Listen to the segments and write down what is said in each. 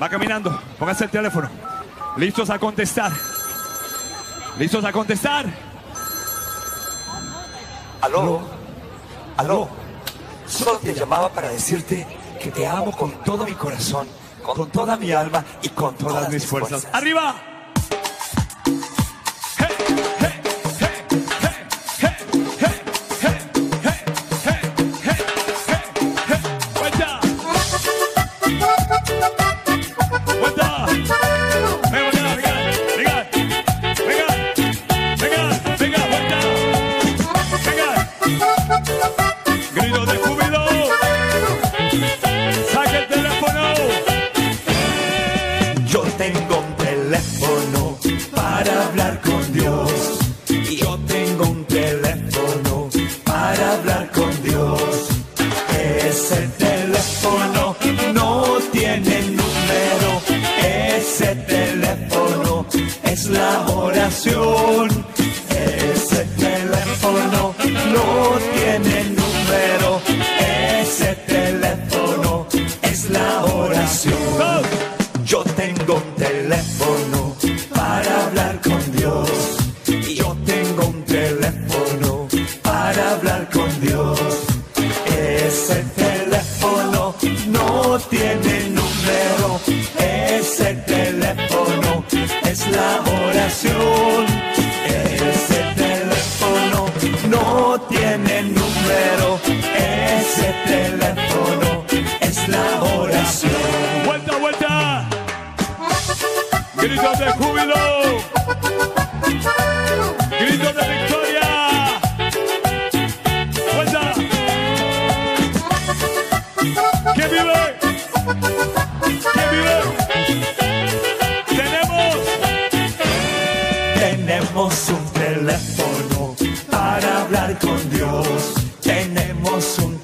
Va caminando. Póngase el teléfono. Listos a contestar. Listos a contestar. Aló, aló. Solo te llamaba para decirte que te amo con todo mi corazón, con toda mi alma y con todas, mis fuerzas. ¡Arriba! Ese teléfono no tiene número. Ese teléfono es la oración. Yo tengo un teléfono para hablar con Dios. Yo tengo un teléfono para hablar con Dios. Ese teléfono no tiene Gritos de júbilo. Gritos de victoria. Vuelta. ¿Quién vive? ¿Quién vive? Tenemos. Tenemos un teléfono para hablar con Dios. Tenemos un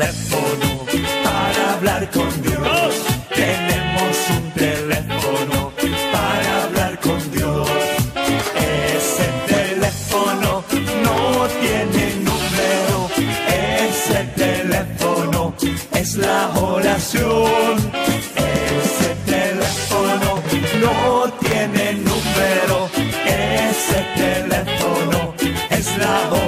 teléfono para hablar con Dios. Tenemos un teléfono para hablar con Dios. Ese teléfono no tiene número. Ese teléfono es la oración. Ese teléfono no tiene número. Ese teléfono es la oración.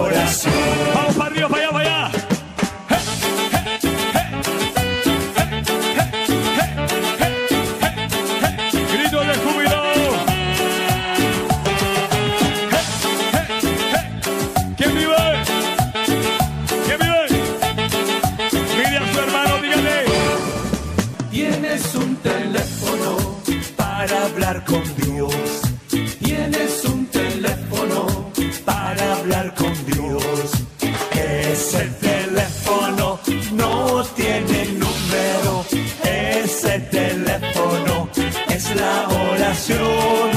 con Dios. Tienes un teléfono para hablar con Dios. Ese teléfono no tiene número. Ese teléfono es la oración.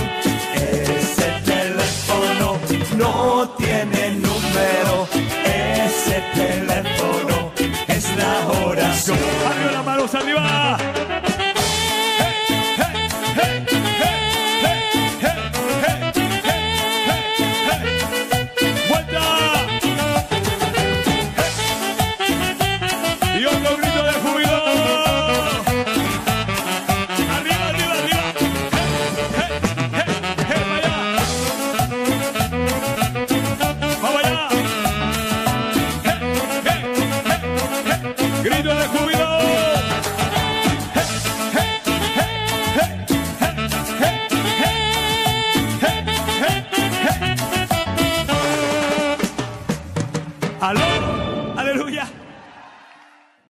Ese teléfono no tiene número. Ese teléfono es la oración. Arriba las manos arriba. Grito